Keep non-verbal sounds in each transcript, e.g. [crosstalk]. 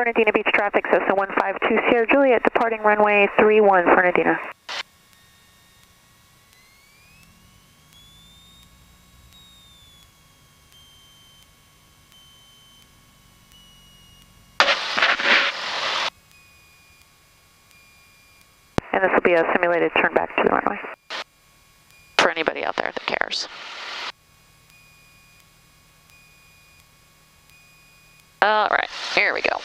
Fernandina Beach traffic, Cessna 152 Sierra Juliet, departing runway 31 Fernandina. And this will be a simulated turn back to the runway. For anybody out there that cares. All right, here we go.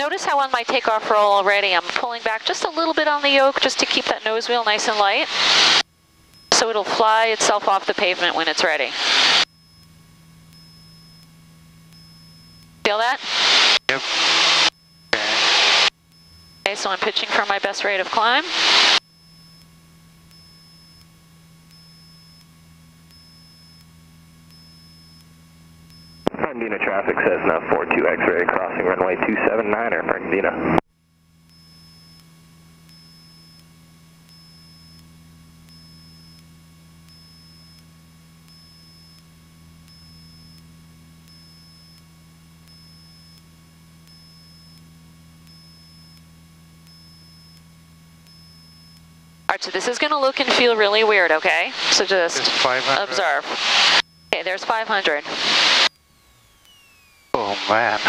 Notice how on my takeoff roll already I'm pulling back just a little bit on the yoke just to keep that nose wheel nice and light. So it'll fly itself off the pavement when it's ready. Feel that? Yep. Okay, so I'm pitching for my best rate of climb. Fernandina traffic says now 42 X-ray crossing runway 279er, Fernandina. All right, so this is going to look and feel really weird, okay? So just observe. Okay, there's 500. Oh man.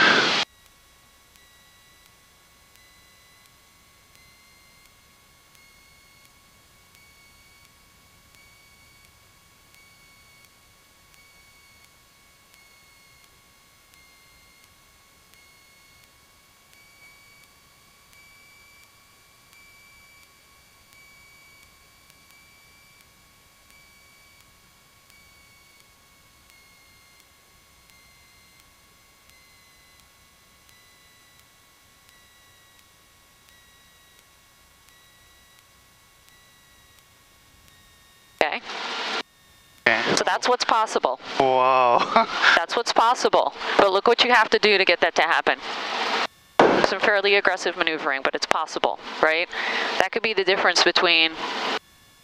Okay, Okay. So that's what's possible. Wow. [laughs] That's what's possible. But look what you have to do to get that to happen. Some fairly aggressive maneuvering, but it's possible, right? That could be the difference between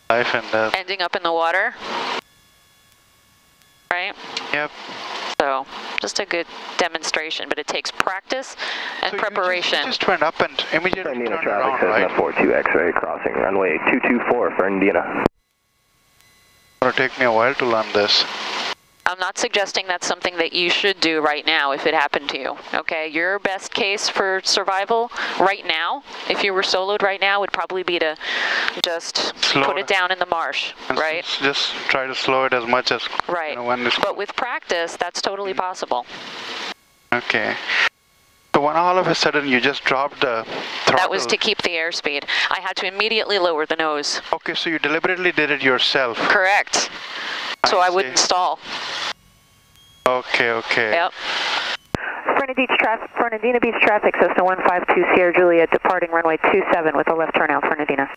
Life and death. ending up in the water, right? Yep. So just a good demonstration, but it takes practice and So you just- preparation. You just, went up and immediately Fernandina turned traffic around, says right? now 42 X-ray crossing runway 224 for It's gonna take me a while to learn this. I'm not suggesting that's something that you should do right now if it happened to you, okay? Your best case for survival right now, if you were soloed right now, would probably be to just Slow put it down. in the marsh, right? Just try to slow it as much as Right. you know But with practice, that's totally possible. okay. So when all of a sudden you just dropped the throttle. That was to keep the airspeed. I had to immediately lower the nose. Okay, so you deliberately did it yourself. Correct. So I I wouldn't stall. Okay, okay. Yep. Fernandina Beach, traffic, Fernandina Beach traffic, Cessna 152 Sierra Juliet, departing runway 27 with a left turn out, Fernandina.